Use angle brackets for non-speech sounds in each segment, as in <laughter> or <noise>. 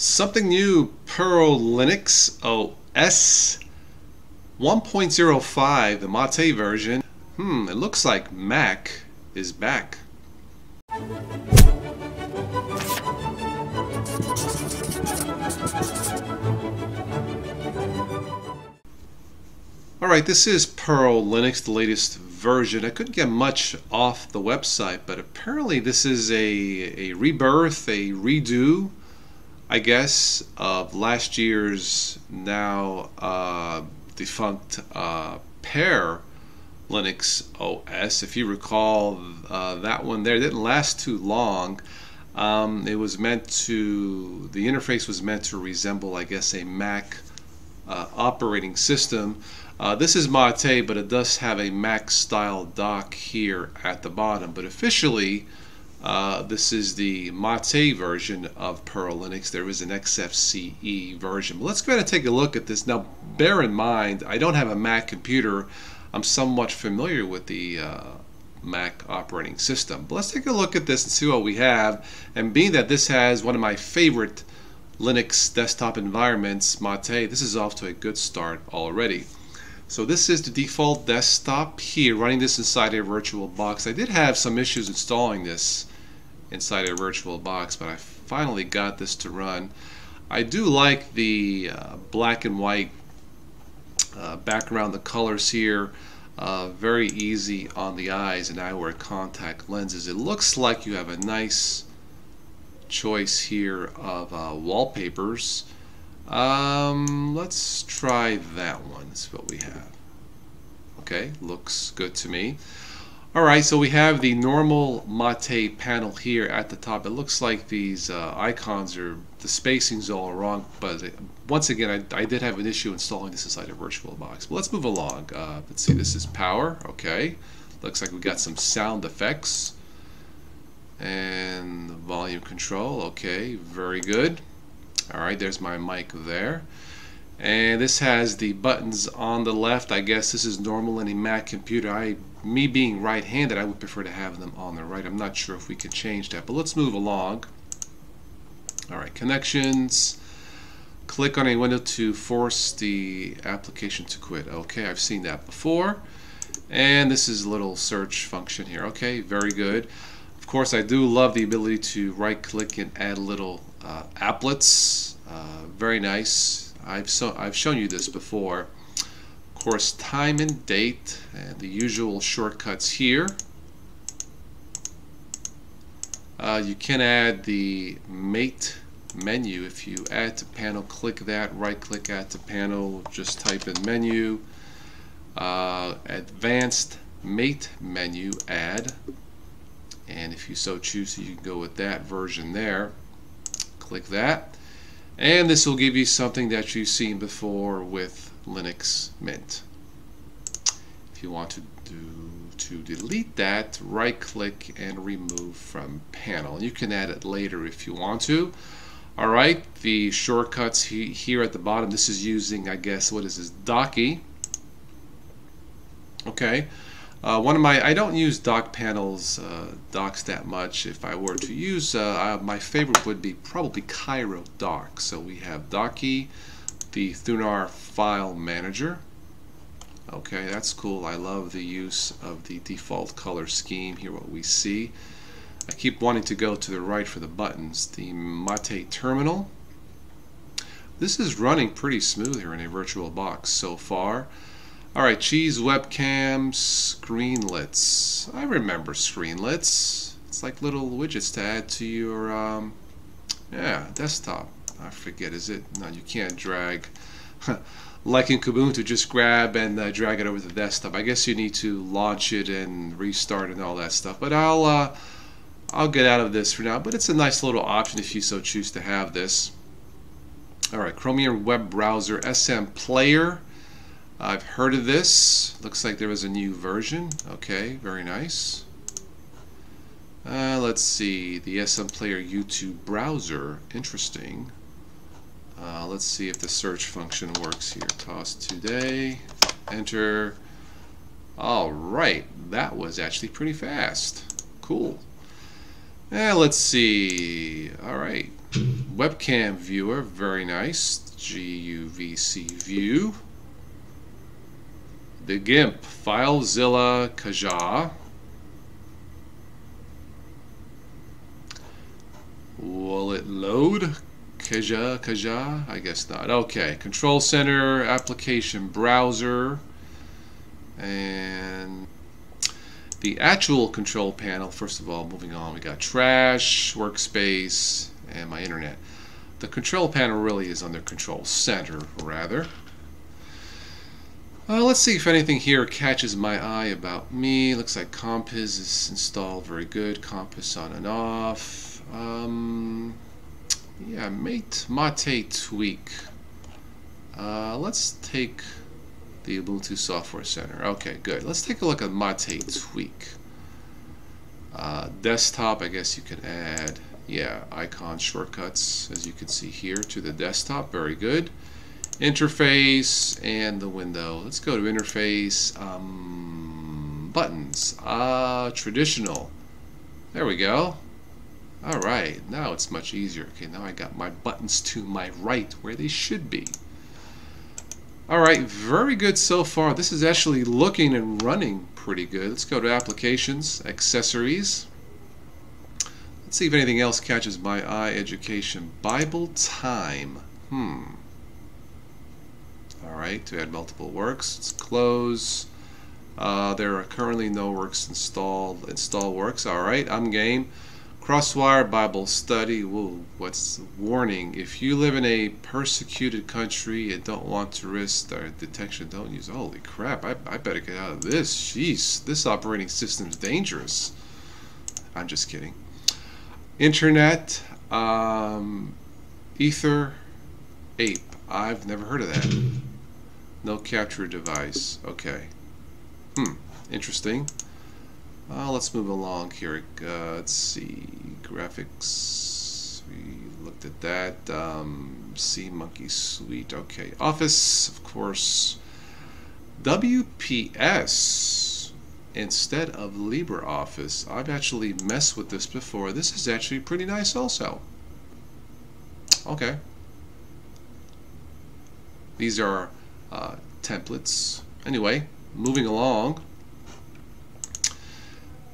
Something new, Pearl Linux OS 1.05, the Mate version. Hmm, it looks like Mac is back. Alright, this is Pearl Linux, the latest version. I couldn't get much off the website, but apparently this is a, a rebirth, a redo I guess, of last year's now uh, defunct uh, Pear Linux OS. If you recall, uh, that one there didn't last too long. Um, it was meant to, the interface was meant to resemble, I guess, a Mac uh, operating system. Uh, this is Mate, but it does have a Mac style dock here at the bottom. But officially, uh, this is the Mate version of Pearl Linux. There is an XFCE version. But let's go ahead and take a look at this. Now, bear in mind, I don't have a Mac computer. I'm somewhat familiar with the uh, Mac operating system. But let's take a look at this and see what we have. And being that this has one of my favorite Linux desktop environments, Mate, this is off to a good start already. So this is the default desktop here, running this inside a virtual box. I did have some issues installing this inside a virtual box, but I finally got this to run. I do like the uh, black and white uh, background, the colors here, uh, very easy on the eyes, and I wear contact lenses. It looks like you have a nice choice here of uh, wallpapers. Um, let's try that one. That's what we have. Okay, looks good to me. Alright, so we have the normal Mate panel here at the top. It looks like these uh, icons are, the spacing's all wrong, but once again, I, I, did have an issue installing this inside a VirtualBox. But let's move along. Uh, let's see, this is power, okay. Looks like we got some sound effects. And volume control, okay, very good. Alright, there's my mic there. And this has the buttons on the left. I guess this is normal in a Mac computer. I, me being right-handed, I would prefer to have them on the right. I'm not sure if we can change that, but let's move along. Alright, connections. Click on a window to force the application to quit. Okay, I've seen that before. And this is a little search function here. Okay, very good. Of course, I do love the ability to right-click and add little uh, applets. Uh, very nice. I've, so, I've shown you this before. Of course, time and date, and the usual shortcuts here. Uh, you can add the mate menu. If you add to panel, click that, right click add to panel, just type in menu. Uh, advanced mate menu add. And if you so choose, you can go with that version there click that and this will give you something that you've seen before with Linux Mint. If you want to do to delete that right click and remove from panel. You can add it later if you want to. Alright the shortcuts he, here at the bottom. This is using I guess what is this Docky okay uh, one of my, I don't use dock panels, uh, docks that much. If I were to use, uh, my favorite would be probably Cairo Dock. So we have Docky, the Thunar file manager. Okay, that's cool. I love the use of the default color scheme here, what we see. I keep wanting to go to the right for the buttons. The Mate terminal. This is running pretty smooth here in a virtual box so far. Alright, cheese webcam, screenlets. I remember screenlets. It's like little widgets to add to your, um, yeah, desktop. I forget, is it? No, you can't drag. <laughs> like in Kubuntu, just grab and uh, drag it over the desktop. I guess you need to launch it and restart and all that stuff. But I'll, uh, I'll get out of this for now. But it's a nice little option if you so choose to have this. Alright, Chromium web browser, SM Player. I've heard of this. Looks like there was a new version. Okay, very nice. Uh, let's see, the SM Player YouTube browser. Interesting. Uh, let's see if the search function works here. Tostoday. Enter. All right, that was actually pretty fast. Cool. Yeah, let's see. All right, webcam viewer, very nice. GUVC view. The GIMP, FileZilla Caja. Will it load? Caja, Caja? I guess not. Okay, Control Center, Application Browser, and the actual control panel. First of all, moving on, we got Trash, Workspace, and my Internet. The control panel really is under Control Center, rather. Uh, let's see if anything here catches my eye about me. Looks like Compiz is installed very good. Compiz on and off. Um, yeah, mate, Mate tweak. Uh, let's take the Ubuntu Software Center. Okay, good. Let's take a look at Mate tweak. Uh, desktop, I guess you can add, yeah, icon shortcuts, as you can see here, to the desktop. Very good. Interface and the window. Let's go to interface. Um, buttons. Uh, traditional. There we go. Alright, now it's much easier. Okay, now I got my buttons to my right where they should be. Alright, very good so far. This is actually looking and running pretty good. Let's go to Applications, Accessories. Let's see if anything else catches my eye. Education, Bible Time. Hmm. Alright, to add multiple works. Let's close. Uh, there are currently no works installed. Install works. Alright, I'm game. Crosswire Bible Study. Whoa, what's warning? If you live in a persecuted country and don't want to risk their detection, don't use. Holy crap! I, I better get out of this. Jeez, this operating system is dangerous. I'm just kidding. Internet, um, Ether, Ape. I've never heard of that. No capture device. Okay. Hmm. Interesting. Uh, let's move along here. Uh, let's see. Graphics. We looked at that. Um, SeaMonkey Suite. Okay. Office, of course. WPS instead of LibreOffice. I've actually messed with this before. This is actually pretty nice also. Okay. These are uh, templates. Anyway, moving along.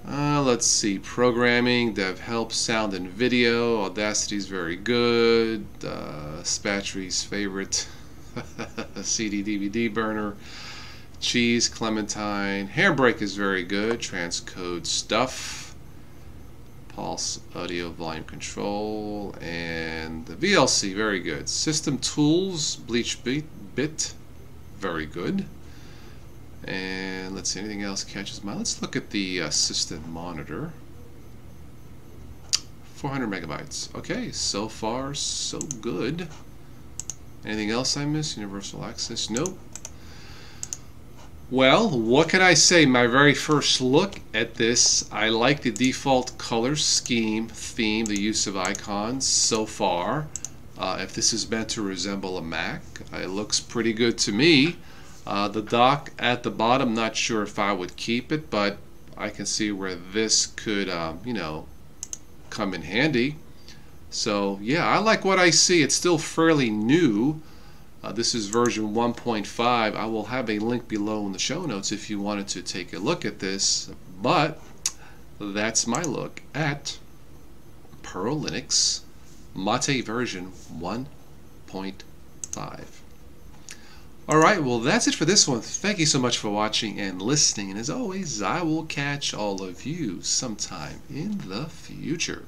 Uh, let's see, programming, dev help, sound and video, Audacity is very good, uh, Spatry's favorite, <laughs> CD DVD burner, Cheese, Clementine, Handbrake is very good, transcode stuff, Pulse audio volume control, and the VLC, very good. System tools, Bleach Bit, bit very good. And let's see, anything else catches my Let's look at the uh, system monitor. 400 megabytes. Okay, so far so good. Anything else I missed? Universal access? Nope. Well, what can I say? My very first look at this, I like the default color scheme, theme, the use of icons so far. Uh, if this is meant to resemble a Mac, it looks pretty good to me. Uh, the dock at the bottom, not sure if I would keep it, but I can see where this could, um, you know, come in handy. So yeah, I like what I see. It's still fairly new. Uh, this is version 1.5. I will have a link below in the show notes if you wanted to take a look at this. But that's my look at Pearl Linux Mate version 1.5. Alright, well that's it for this one. Thank you so much for watching and listening. And as always, I will catch all of you sometime in the future.